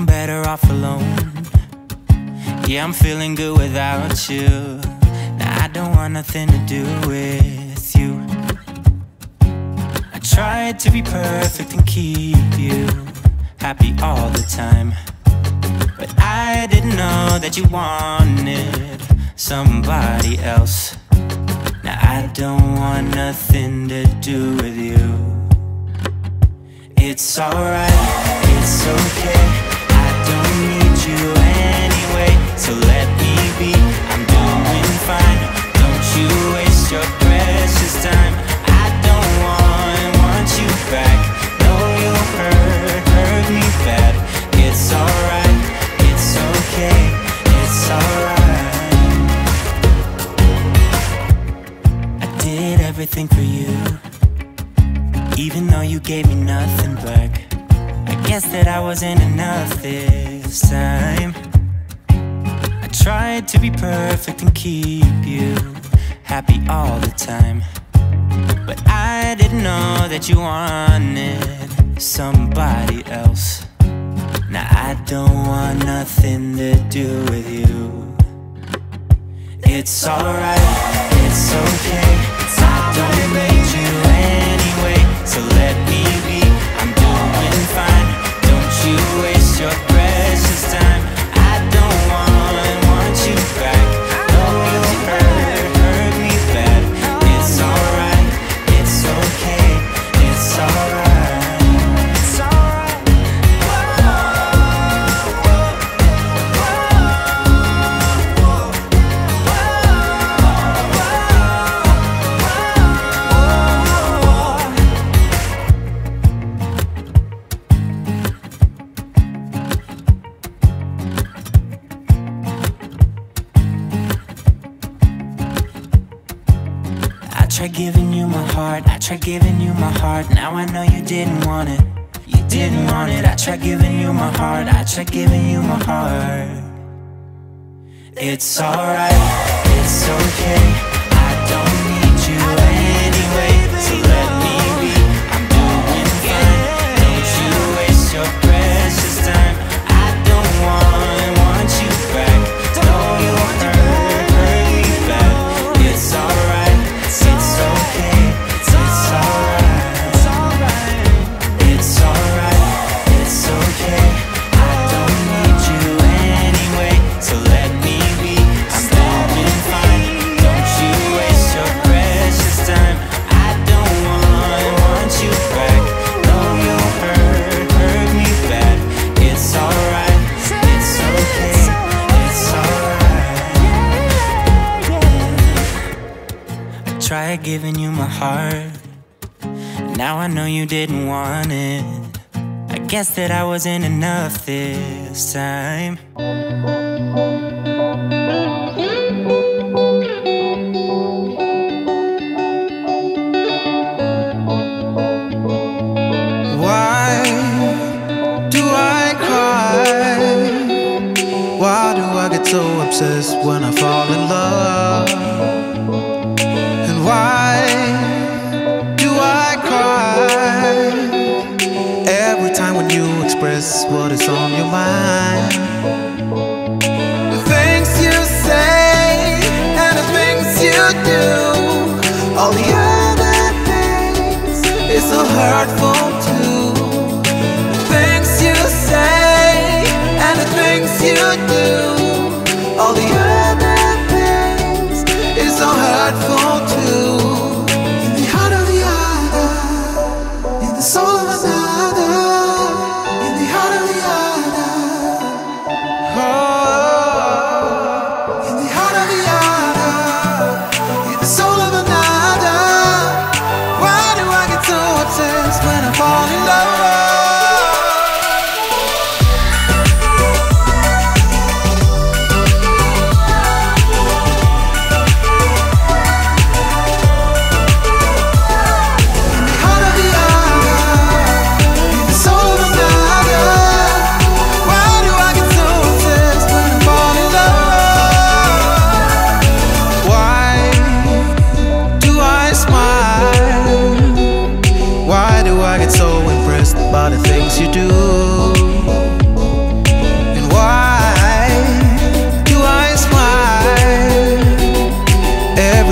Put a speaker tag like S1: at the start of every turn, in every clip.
S1: I'm better off alone. Yeah, I'm feeling good without you. Now I don't want nothing to do with you. I tried to be perfect and keep you happy all the time. But I didn't know that you wanted somebody else. Now I don't want nothing to do with you. It's alright, it's okay. You anyway, so let me be. I'm doing fine. Don't you waste your precious time. To be perfect and keep you happy all the time. But I didn't know that you wanted somebody else. Now I don't want nothing to do with you. It's alright, it's okay. I don't need you anyway. So let me be, I'm doing fine. Don't you waste your precious time heart, I tried giving you my heart. Now I know you didn't want it. You didn't want it. I tried giving you my heart, I tried giving you my heart. It's alright, it's okay. You didn't want it. I guess that I wasn't enough this time.
S2: Why do I cry? Why do I get so obsessed when I fall in love? Express what is on your mind? The things you say and the things you do, all the other things is so hurtful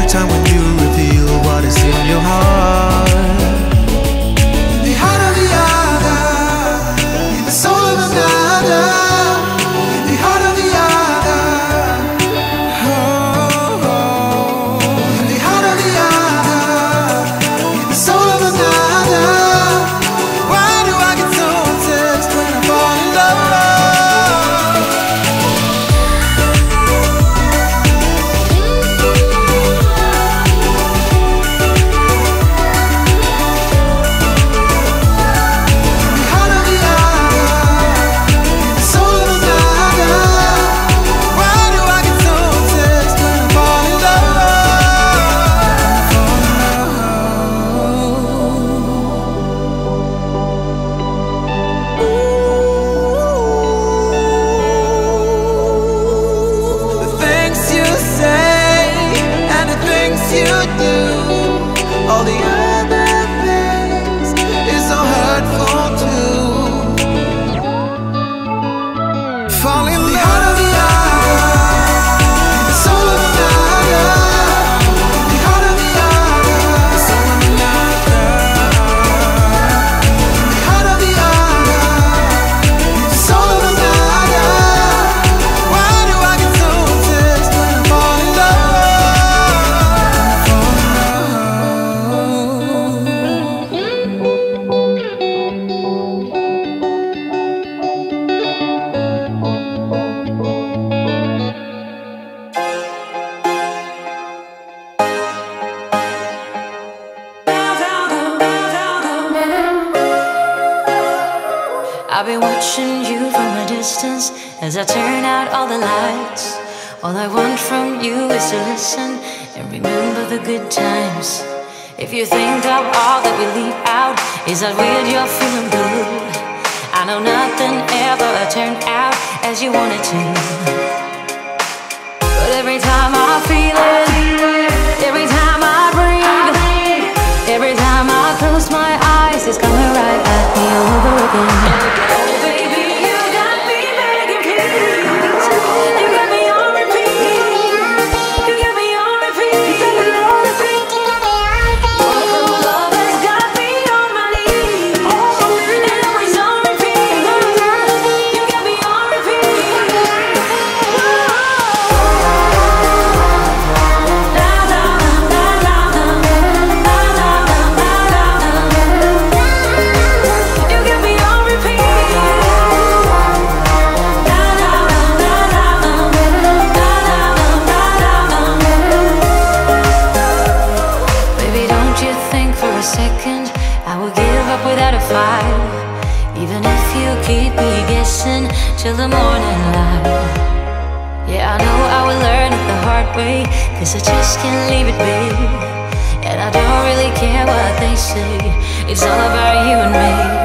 S2: time when
S3: you. As I turn out all the lights. All I want from you is to listen and remember the good times. If you think of all that we leave out, is that weird you're feeling good? I know nothing ever turned out as you wanted to. But every time I feel it, every time I breathe, every time I close my eyes, it's coming right at me over again. Cause I just can't leave it be And I don't really care what they say. It's all about you and me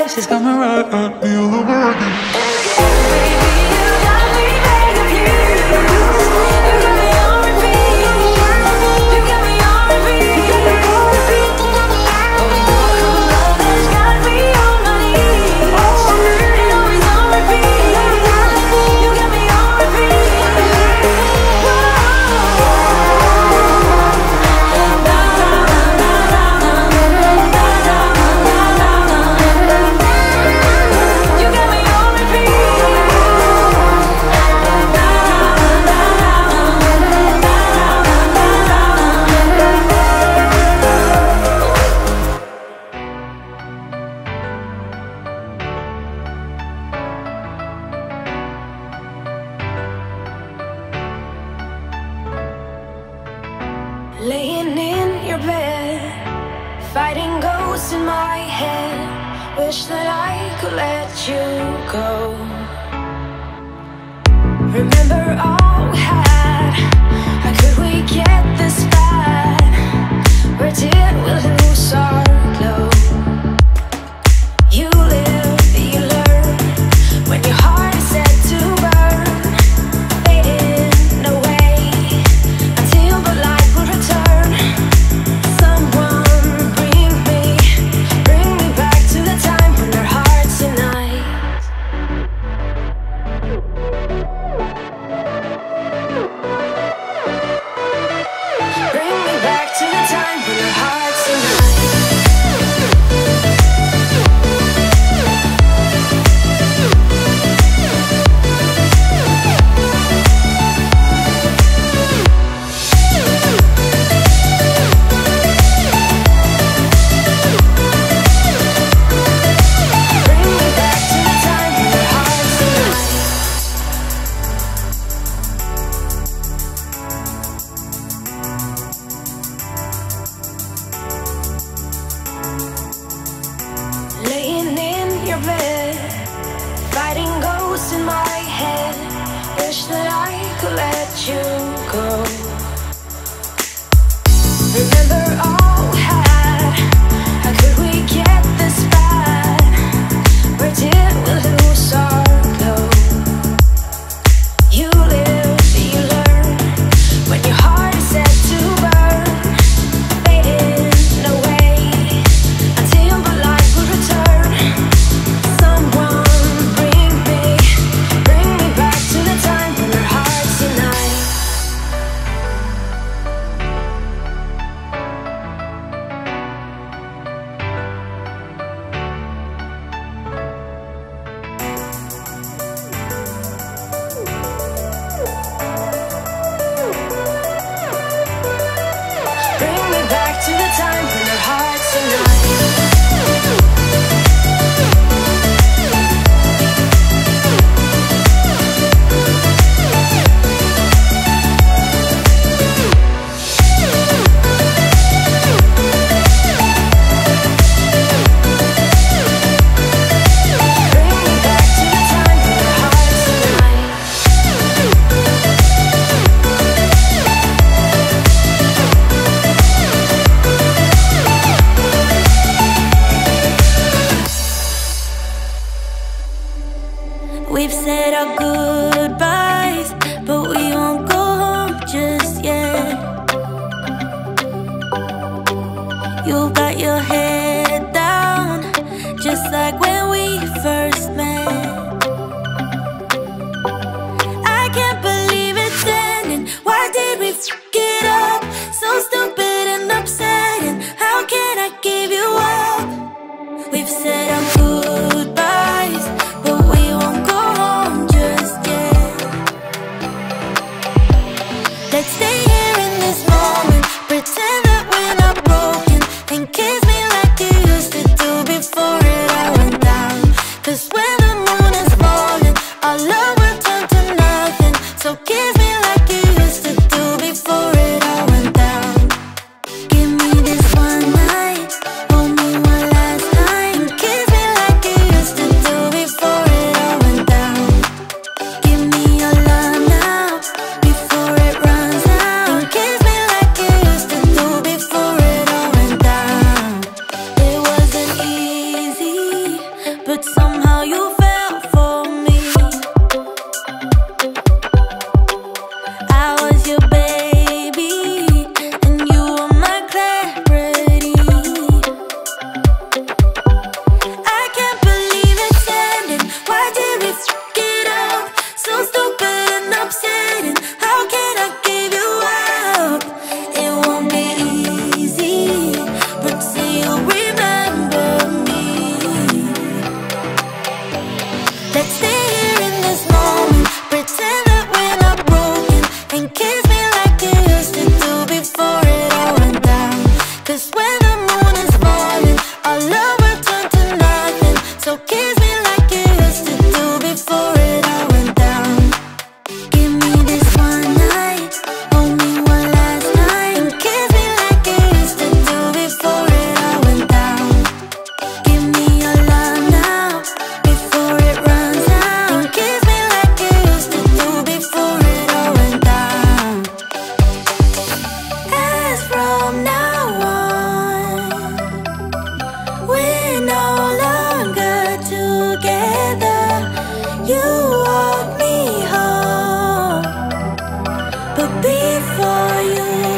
S3: eyes is gonna run. I feel the burden. Like you.